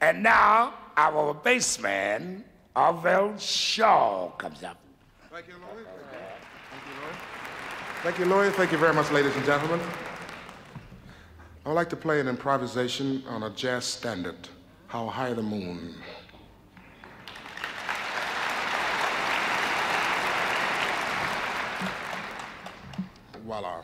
And now our bassman, Arvell Shaw, comes up. Thank you, Lloyd. Thank you, Lloyd. Thank you, Lloyd. Thank you very much, ladies and gentlemen. I would like to play an improvisation on a jazz standard, How High the Moon. Voila.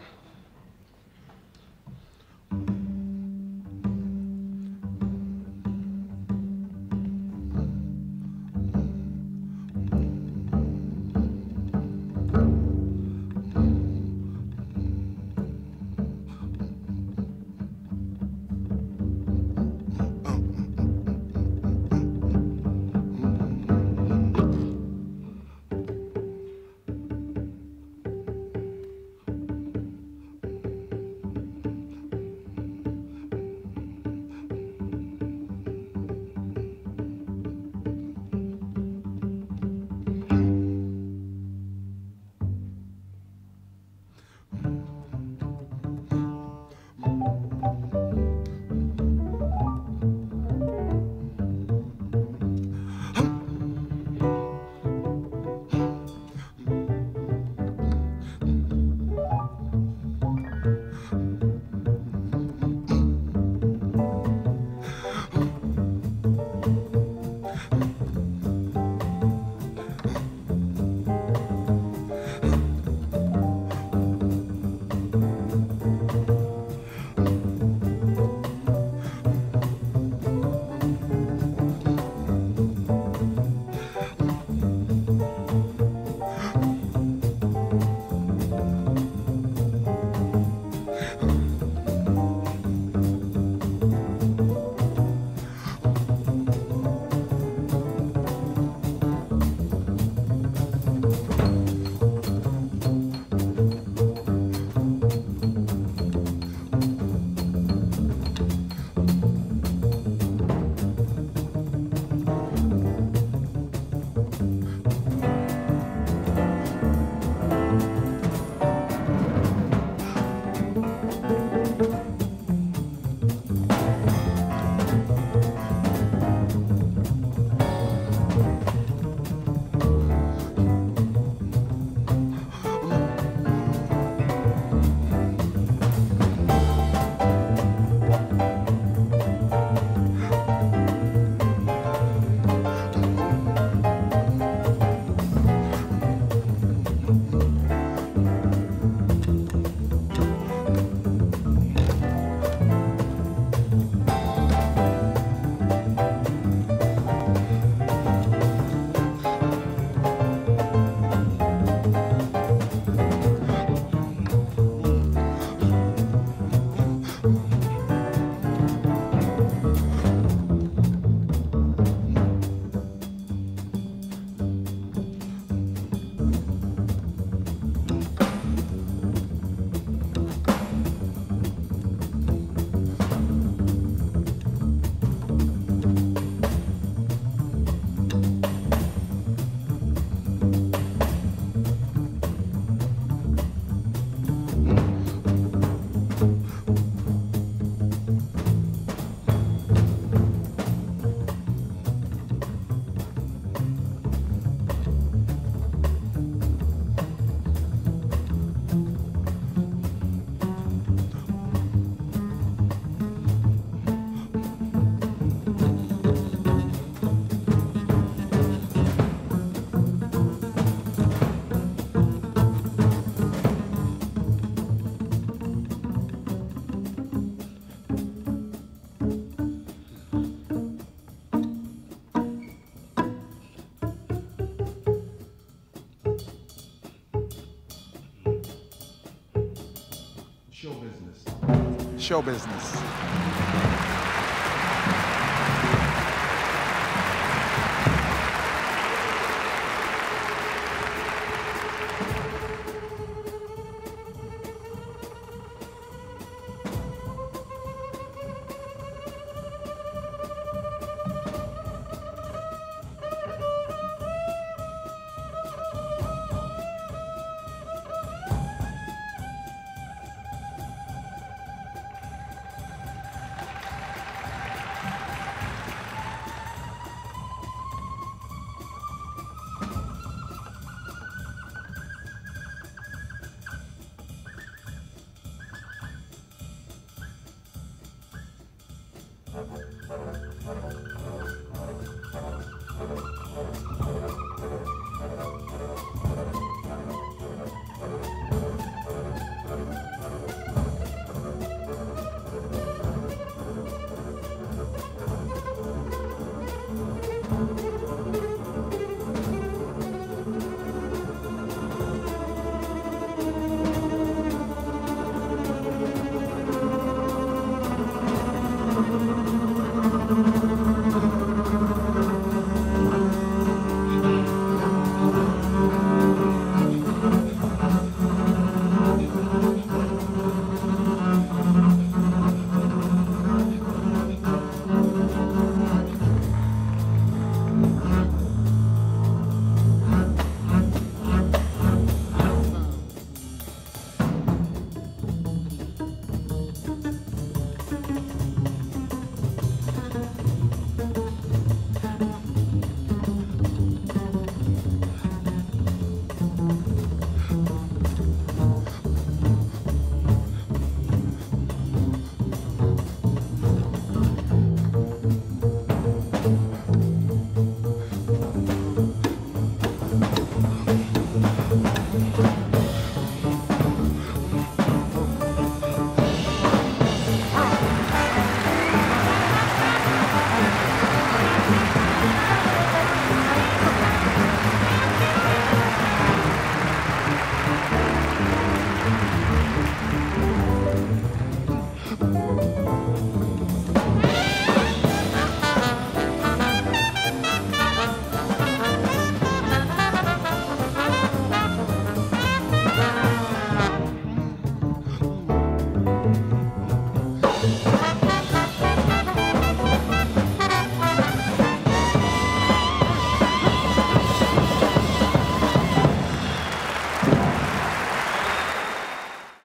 Show business.